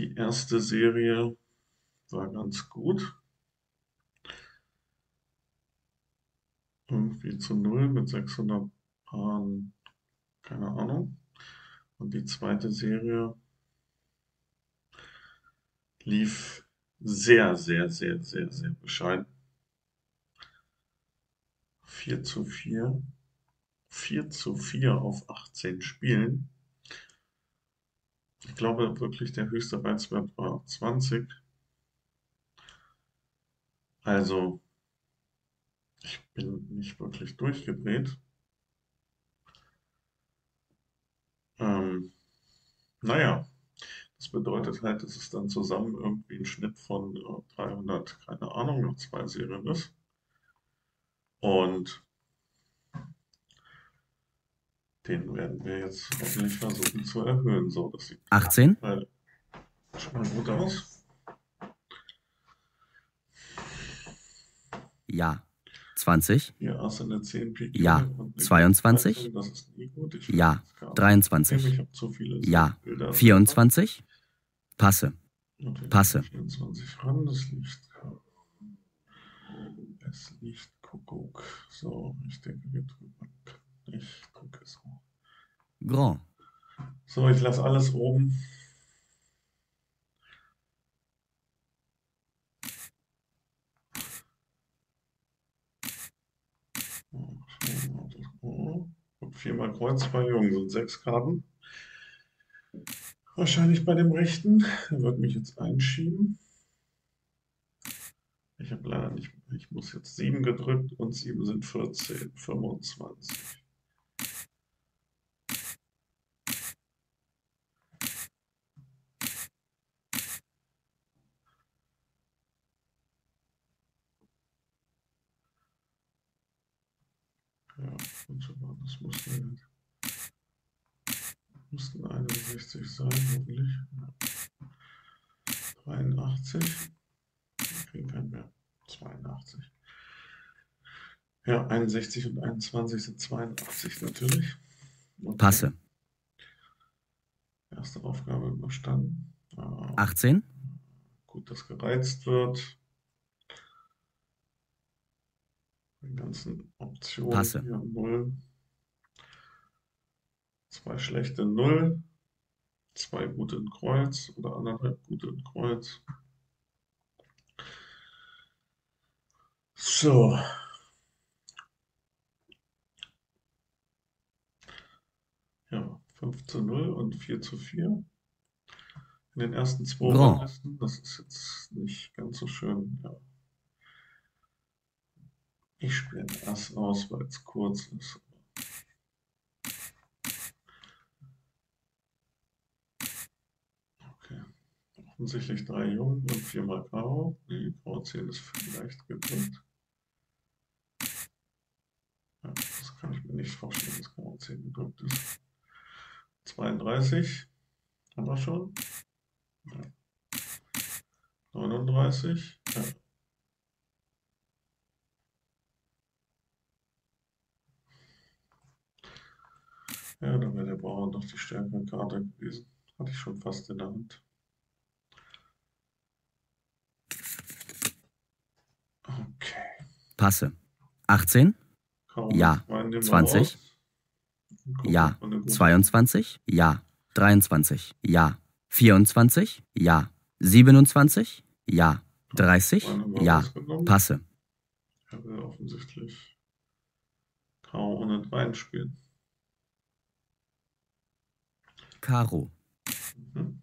Die erste Serie war ganz gut. Irgendwie zu null mit 600 Paaren, keine Ahnung. Und die zweite Serie lief sehr, sehr, sehr, sehr, sehr bescheiden. 4 zu 4. 4 zu 4 auf 18 Spielen. Ich glaube wirklich, der höchste Reizwert war 20. Also, ich bin nicht wirklich durchgedreht. Ähm, naja, das bedeutet halt, dass es dann zusammen irgendwie ein Schnitt von 300, äh, keine Ahnung, noch zwei Serien ist. Und den werden wir jetzt hoffentlich versuchen zu erhöhen. So, das sieht 18. schon mal gut aus. Ja. 20. Hier Ass in der 10 Pik. Ja. 22. Das ist nie gut. Ich ja. 23. Ich habe zu viele ja. 24. Passe. Passe. 24 ran, das liegt. Es liegt Kuckuck. So, ich denke, wir drücken. Ich drücke so. Grand. So, ich lasse alles oben. viermal Kreuz, zwei Jungen sind sechs Karten. Wahrscheinlich bei dem rechten. Er wird mich jetzt einschieben. Ich habe leider nicht, ich muss jetzt sieben gedrückt und sieben sind 14, 25. Ja, das mussten, mussten 61 sein, hoffentlich. Ja. 83. Wir kriegen keinen mehr. 82. Ja, 61 und 21 sind 82 natürlich. Okay. Passe. Erste Aufgabe überstanden. 18. Gut, dass gereizt wird. Die ganzen Optionen Passe. hier 0. Zwei schlechte 0. Zwei gute in Kreuz oder anderthalb gute in Kreuz. So. Ja, 5 zu 0 und 4 zu 4. In den ersten zwei Grand. Das ist jetzt nicht ganz so schön. Ja. Ich spiele Ass aus, weil es kurz ist. Okay. Offensichtlich drei Jungen und viermal Karo. Die 10 ist vielleicht gedrückt. Ja, das kann ich mir nicht vorstellen, dass 10 gedrückt ist. 32 haben wir schon. Ja. 39. Ja. Ja, dann wäre der Bauer doch die stärkere Karte gewesen. Hatte ich schon fast in der Hand. Okay. Passe. 18. Kaum Ja. meinen den mal 20. raus. Und gucken, Ja. ob man eine gute- 22. Ja. 23. Ja. 24. Ja. 27. Ja. 30. Meine mal Ja. Passe. Er will offensichtlich Karo ohne Dreien spielen. Karo. Mhm.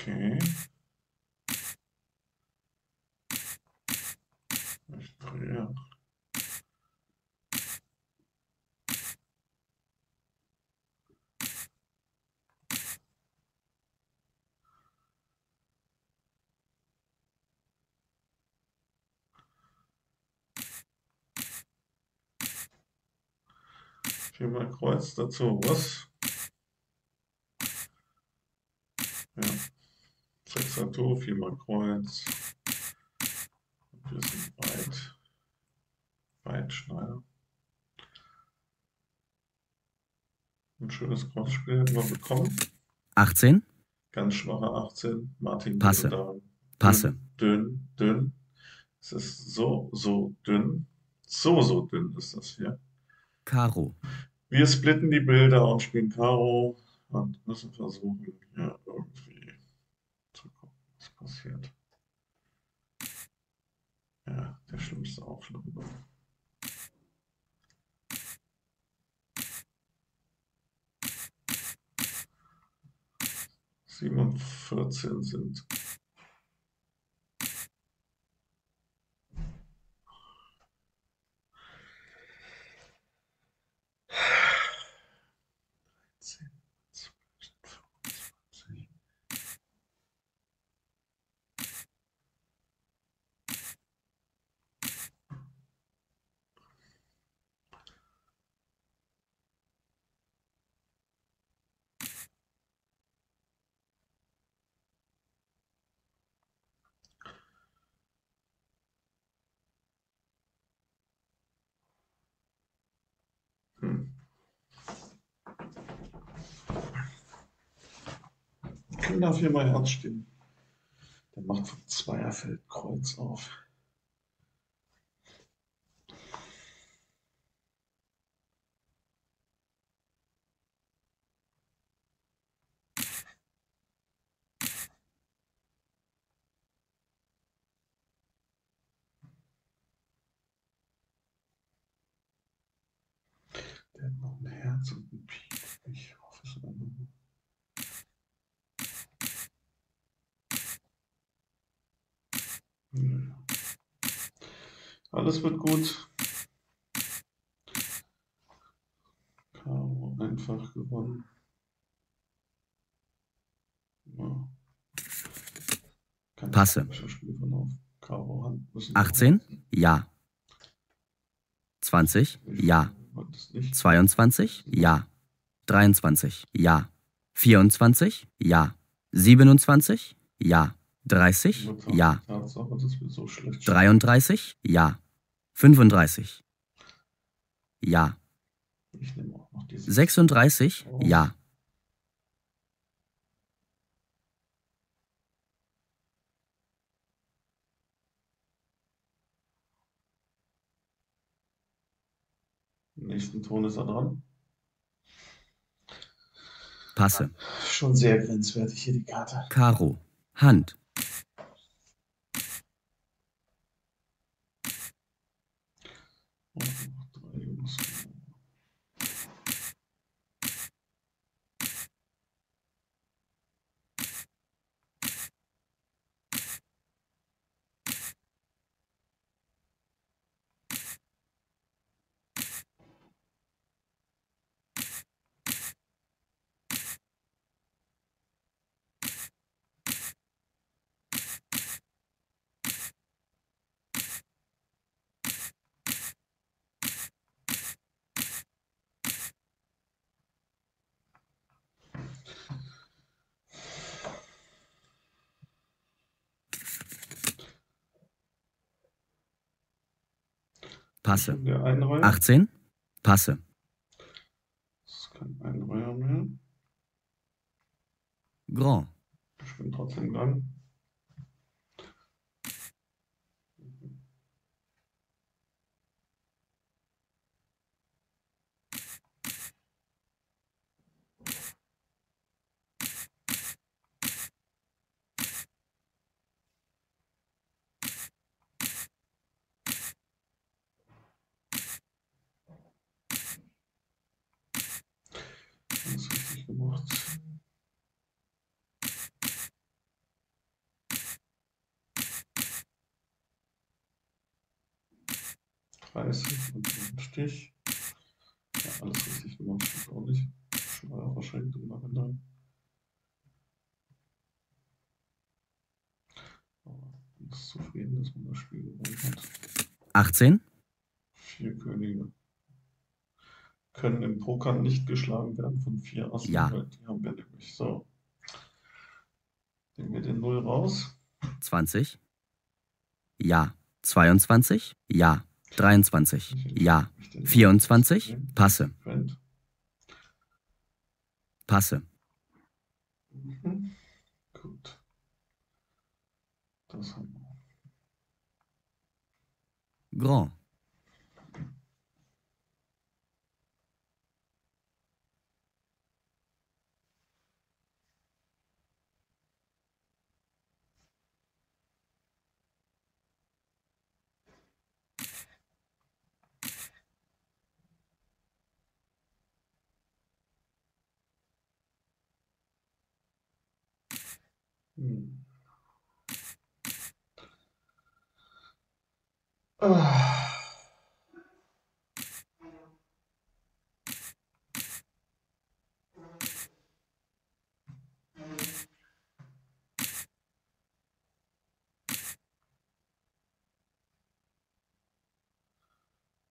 Okay. Drehe. Viermal Kreuz dazu. Was? Ja. Sechser Tour, viermal Kreuz. Wir sind weit, Heidschneider. Ein schönes Crossspiel hätten wir bekommen. 18, Ganz schwache 18. Martin Passe. da Passe. Dünn, dünn. Es ist so, so dünn. So, so dünn ist das hier. Karo. Wir splitten die Bilder und spielen Karo und müssen versuchen, hier passiert. Ja, der schlimmste Aufschlag überhaupt. Sieben und vierzehn sind Kinder viermal Herz stehen. Der macht vom Zweierfeld Kreuz auf. Der hat noch ein Herz und ein Pik. Ich hoffe es einfach nur. Naja. Alles wird gut. Karo einfach gewonnen. Ja. Passe. Karo Hand müssen 18, ja. 20, ja. Wollte es nicht. 22, ja. 23, ja. 24, ja. 27, ja. 30, Nur ja. Tatsache, dass wir so schlecht 33, ja. 35, ja. spielen. Ich nehme auch noch diese 36, ja. Im nächsten Ton ist er dran. Passe. Schon sehr grenzwertig hier die Karte. Karo. Hand. Thank you. Passe. Der Einreiher. 18, Passe. Das ist kein Einreiher mehr. Grand. Ich bin trotzdem dran. Alles richtig gemacht. Dreißig und ein Stich. Ja, alles richtig gemacht, stimmt auch nicht. Schon war wahrscheinlich im Nachhinein. Aber man ist zufrieden, dass man das Spiel gewonnen hat. 18, Vier Könige können im Poker nicht geschlagen werden von vier Assen, Ja. die haben wir nämlich. So. Nehmen wir den Null raus. 20, ja. 22, ja. 23. Ja. Ich den 24. Passe. Passe. Mhm. Gut. Das haben wir. Grand. Hm. Ah.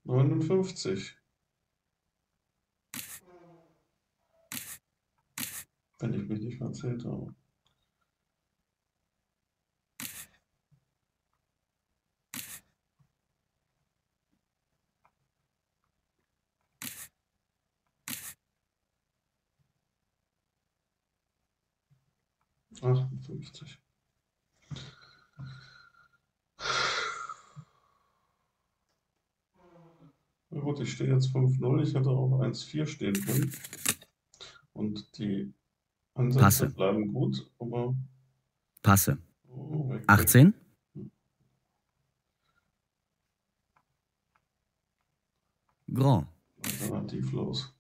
Neunundfünfzig. Wenn ich mich nicht verzählt habe. Achtundfünfzig. Na gut, ich stehe jetzt 5-0. Ich hätte auch 1-4 stehen können. Und die Ansätze Passe. bleiben gut, aber Passe. oh, weg, weg. 18. Grand. Alternativlos.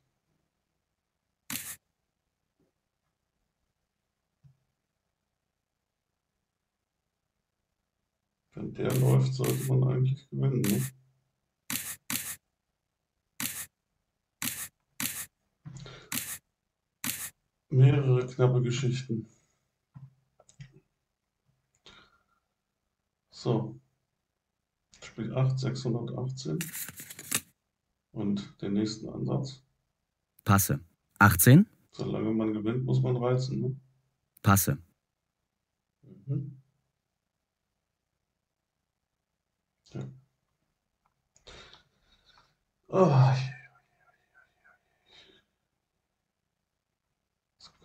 Wenn der läuft, sollte man eigentlich gewinnen. Ne? Mehrere knappe Geschichten. So. Spiel 8, 618. Und den nächsten Ansatz. Passe. 18. Solange man gewinnt, muss man reizen. Ne? Passe. Mhm. Ja. Ah, je, je, je, je, je. Ist kein- ist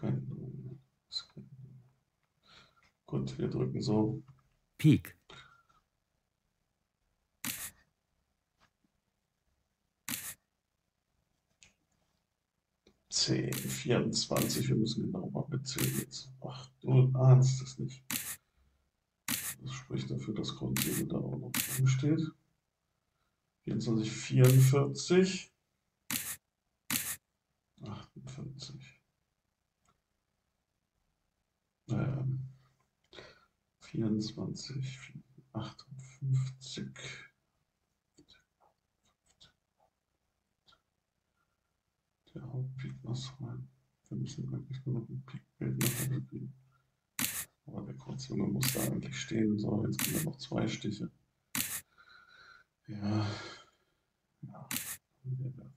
kein- Gut, wir drücken so. Pik. Zehn, 24, wir müssen genau mal mitzählen jetzt. Ach, du ahnst es nicht. Das spricht dafür, dass Grundlebe da auch noch drin steht. 24, 44. 48. Ähm, 24, 58. Der Hauptpeak rein. Wir müssen eigentlich nur noch ein Peakbild nach Hause kriegen. Aber der Kurzjunge muss da eigentlich stehen. So, jetzt kommen noch zwei Stiche. Ja. Wir werfen.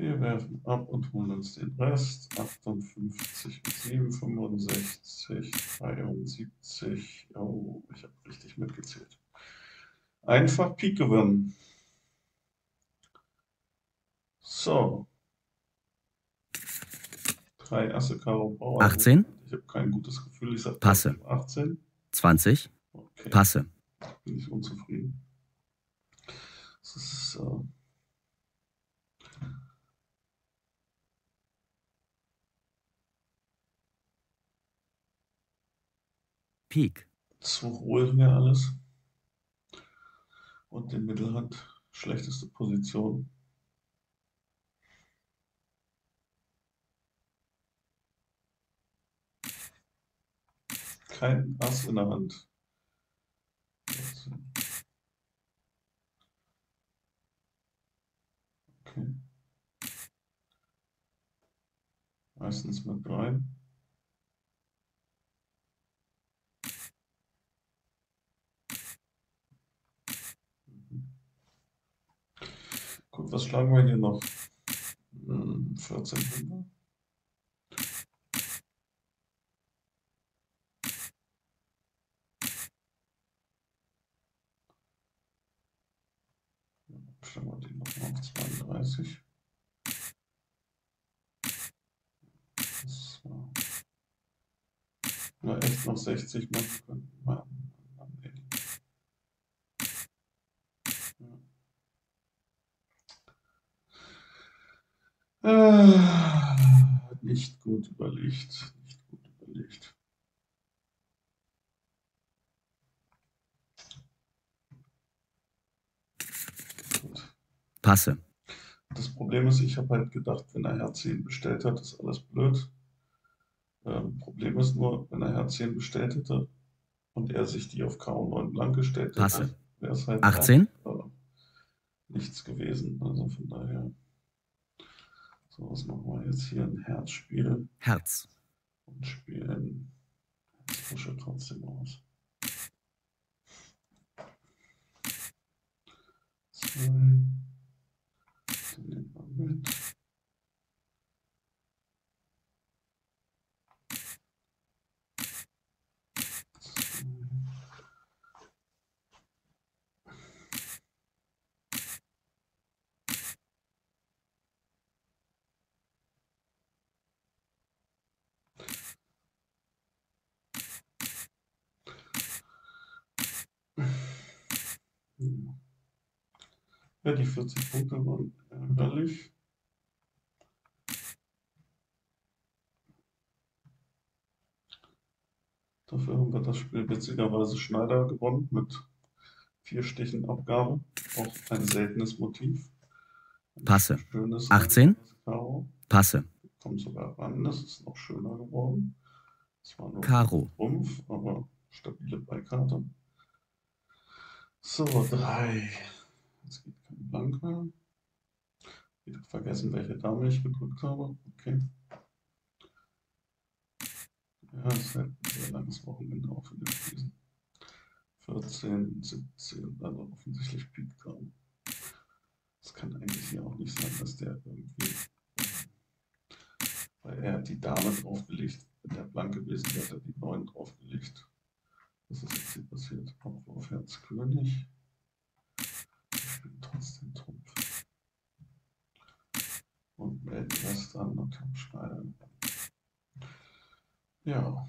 Wir werfen ab und holen uns den Rest. 58 und 7, 65, 73. Oh, ich habe richtig mitgezählt. Einfach Pik gewinnen. So. Drei Asse Karo Bauer. 18. Ich habe kein gutes Gefühl. Ich sage Passe. 18. 20. Okay, Passe. bin ich unzufrieden. Das ist, äh, Pik. zu hohl hier alles. Und in Mittelhand schlechteste Position. Kein Ass in der Hand. Okay. Meistens mit drei. Was schlagen wir hier noch? Hm, 14 Fünfer. Stellen wir den nochmal auf 32. Das war na, echt noch 60 machen können. Mann, Mann, ey. Ja. Äh, nicht gut überlegt. Nicht gut überlegt. Gut. Passe. Das Problem ist, ich habe halt gedacht, wenn er Herz 10 bestellt hat, ist alles blöd. Ähm, Problem ist nur, wenn er Herz 10 bestellt hätte und er sich die auf K9 blank gestellt hätte, wäre es halt 18. auch, äh, nichts gewesen. Also von daher. So, was machen wir jetzt hier? Ein Herzspiel Herz. und spielen Herzfrische trotzdem aus. Zwei. Den nehmen wir mit. Zwei. Ja, die 40 Punkte waren ärgerlich. Dafür haben wir das Spiel witzigerweise Schneider gewonnen mit vier Stichen Abgabe. Auch ein seltenes Motiv. Ein Passe. Schönes 18. Karo. Passe. Kommt sogar ran, das ist noch schöner geworden. Es war nur Karo. Trumpf, aber stabile Beikarte. So, drei. Jetzt geht kein Blanker. Wieder vergessen, welche Dame ich gedrückt habe. Okay. Ja, es ist halt ein sehr langes Wochenende auch wieder gewesen. 14, 17, also offensichtlich Pik Dame. Es kann eigentlich hier auch nicht sein, dass der irgendwie. Weil er hat die Dame draufgelegt. Wenn der blank gewesen wäre, hätte er die 9 draufgelegt. Was ist jetzt hier passiert? Auch auf Herz König. Ich spiele trotzdem Trumpf. Und melden das dann und Tom Schneider. Ja.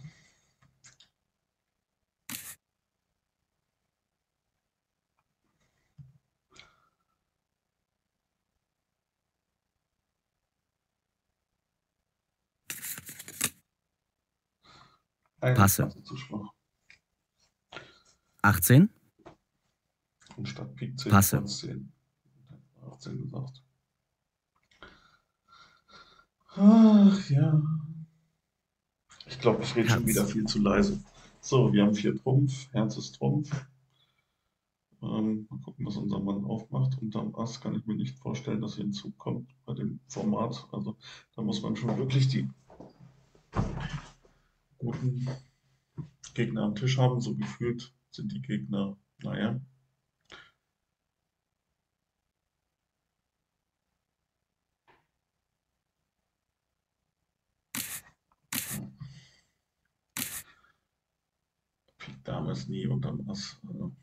Eine Passe. Zu schwach. 18. Und statt Pik 10 Passe. Kreuz 10. 18 gesagt. Ach ja. Ich glaube, ich rede schon wieder viel zu leise. So, wir haben vier Trumpf. Herz ist Trumpf. Ähm, mal gucken, was unser Mann aufmacht. Unterm Ass kann ich mir nicht vorstellen, dass er hinzukommt bei dem Format. Also da muss man schon wirklich die guten Gegner am Tisch haben. So gefühlt sind die Gegner, naja. Ist nie unterm Ass. Also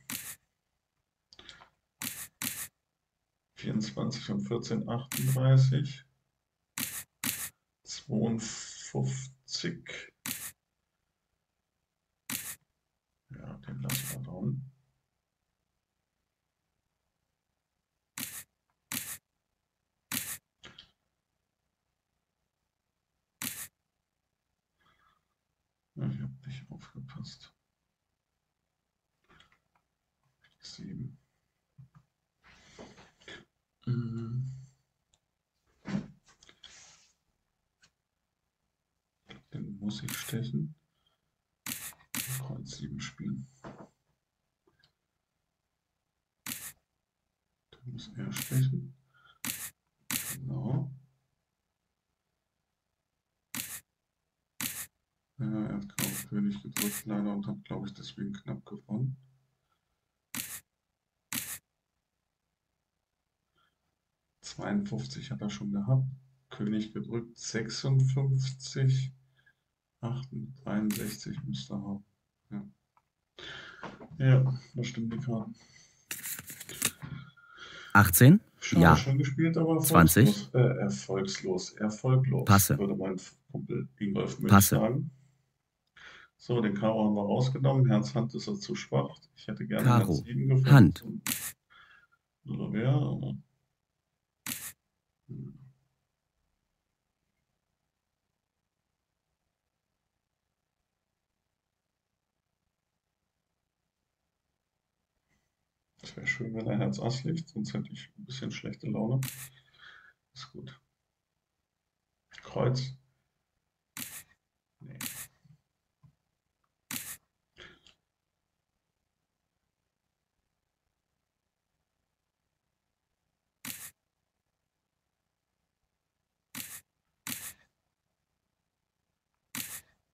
24 und 14, 38. 52. Ja, den lassen wir dran. Ich habe nicht aufgepasst. Sieben. Mhm. Den muss ich stechen. Kreuz 7 spielen. Den muss er stechen. Genau. Ja, er hat Karo König gedrückt leider und hat, glaube ich, deswegen knapp gewonnen. 52 hat er schon gehabt. König gedrückt, 56, 63 müsste er haben. Ja, ja da stimmen die Karten. 18, Schade, Ja. schon gespielt, aber 20. erfolgslos. Äh, erfolgslos. Erfolglos, Passe. würde mein Kumpel Ingolf Passe. sagen. So, den Karo haben wir rausgenommen. Herz Hand ist er zu schwach. Ich hätte gerne Karo. Herz 7 gefunden. Hand. Oder wer? Hm. Wäre schön, wenn er Herz Ass liegt, sonst hätte ich ein bisschen schlechte Laune. Ist gut. Kreuz. Nee.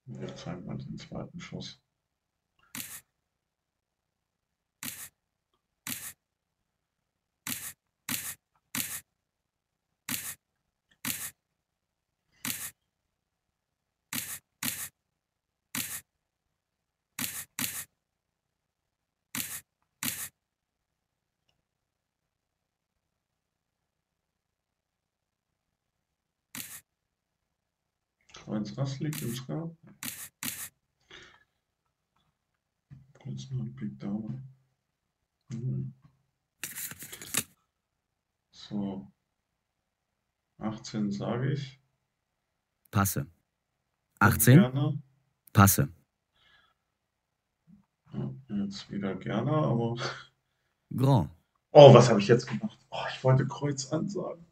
Wir zeigen mal den zweiten Schuss. Kreuz Ass liegt im Skat. Kreuz 9 Pik Dame. Hm. So. 18 sage ich. Passe. 18, Gerne. Passe. Ja, jetzt wieder gerne, aber. Grand. Oh, was habe ich jetzt gemacht? Oh, ich wollte Kreuz ansagen.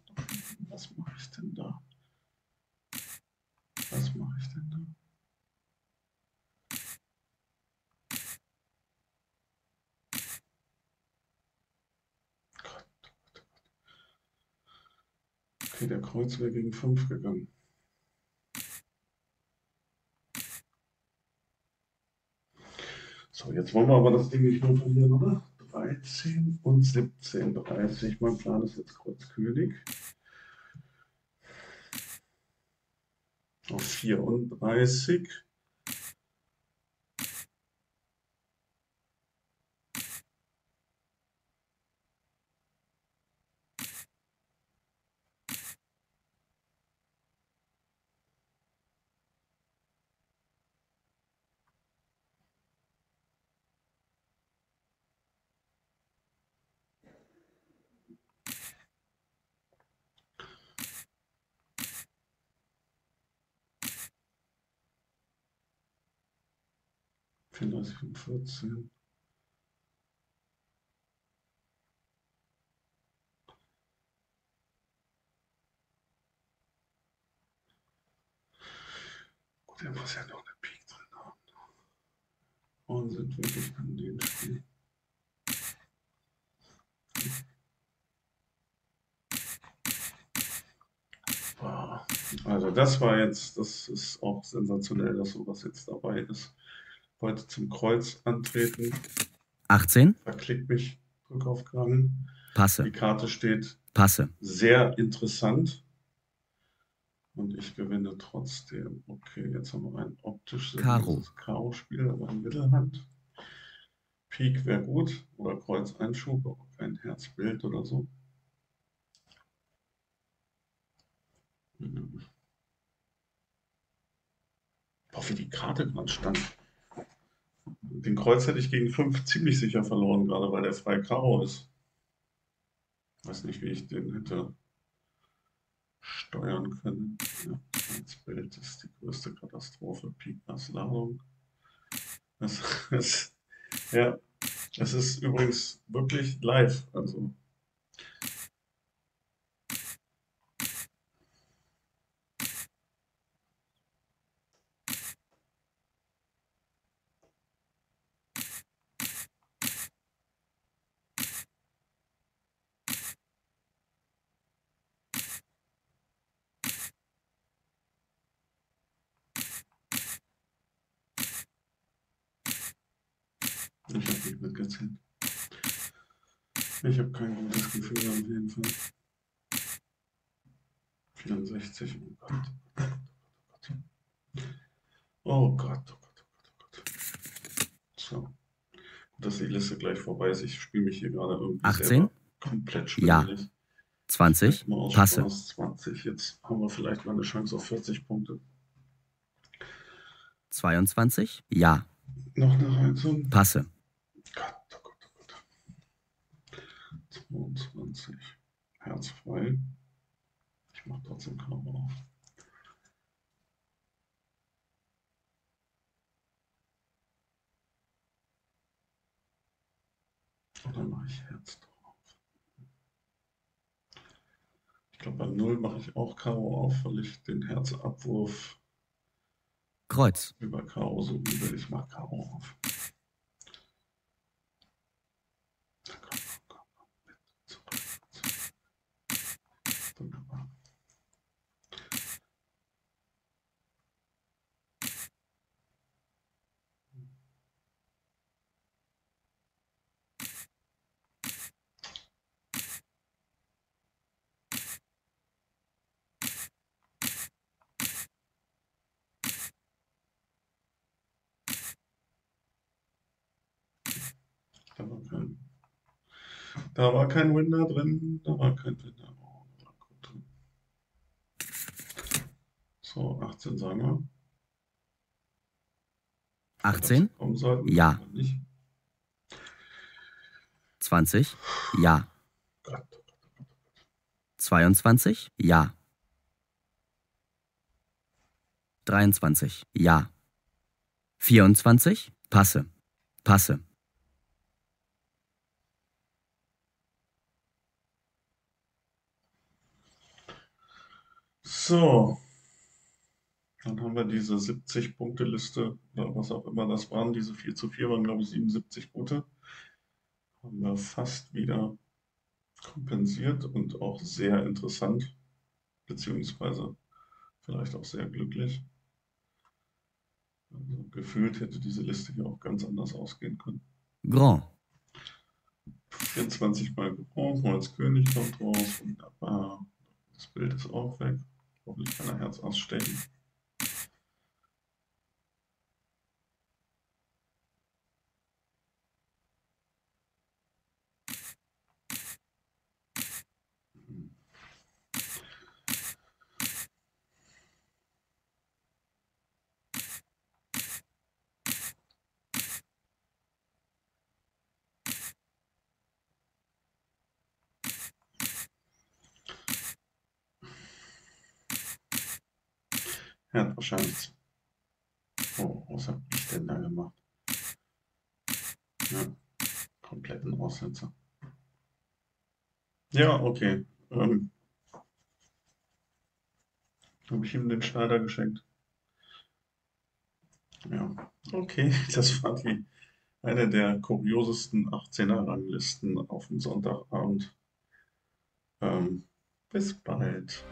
Was mache ich denn da? Was mache ich denn da? Okay, der Kreuz wäre gegen 5 gegangen. So, jetzt wollen wir aber das Ding nicht nur verlieren, oder? 13 und 17, 30. Mein Plan ist jetzt Kreuz König. Auf 34. Und 14. Gut, er muss ja noch eine Pik drin haben. Und sind wirklich an dem Spiel. Also das war jetzt, das ist auch sensationell, dass sowas jetzt dabei ist. Wollte zum Kreuz antreten, 18, verklickt mich, drück auf Kragen. Die Passe. Karte steht Passe. sehr interessant. Und ich gewinne trotzdem. Okay, jetzt haben wir ein optisch Karo. Karo-Spiel, aber in Mittelhand. Pik wäre gut. Oder Kreuz-Einschub, aber kein Herzbild oder so. Boah, wie die Karte gerade stand. Den Kreuz hätte ich gegen 5 ziemlich sicher verloren, gerade weil der frei Karo ist. Weiß nicht, wie ich den hätte steuern können. Ja, das Bild ist die größte Katastrophe. Pik Ass Ladung. Das ist, ja, es ist übrigens wirklich live. Also ich habe nicht mitgezählt. Ich habe kein gutes Gefühl auf jeden Fall. 64. Oh Gott, oh Gott, oh Gott, oh Gott, oh Gott. So. Gut, dass die Ist. Ich spiele mich hier gerade irgendwie 18? selber komplett Ja. schwindelig. 20, Mal aus passe. Spaß 20. Jetzt haben wir vielleicht mal eine Chance auf 40 Punkte. 22, ja, Noch eine Reizung. passe. Gott, oh Gott, oh Gott. 22. Herz frei. Ich mache trotzdem Karo auf. Dann mache ich Herz drauf. Ich glaube, bei 0 mache ich auch Karo auf, weil ich den Herzabwurf Kreuz, über Karo so liebe. Ich mache Karo auf. Da war kein, da war kein Winner drin. Da war kein Winner. Oh, da war gut. So, 18 sagen wir. 18, Das kommen sollten, Ja. aber Nicht. 20, ja, Gott. 22, ja. 23, ja. 24, passe, passe. So. Dann haben wir diese 70-Punkte-Liste, oder was auch immer das waren. Diese 4 zu 4 waren, glaube ich, 77 Punkte. Haben wir fast wieder kompensiert und auch sehr interessant, beziehungsweise vielleicht auch sehr glücklich. Also gefühlt hätte diese Liste hier auch ganz anders ausgehen können. Grand, 24 mal Grand, Holz König kommt raus, wunderbar. Das Bild ist auch weg. Hoffentlich kann er Herz ausstechen. Er hat wahrscheinlich. Oh, was habe ich denn da gemacht? Ja, kompletten Aussetzer. Ja, okay. Ähm, habe ich ihm den Schneider geschenkt? Ja, okay. Das war die eine der kuriosesten 18er-Ranglisten auf dem Sonntagabend. Ähm, bis bald.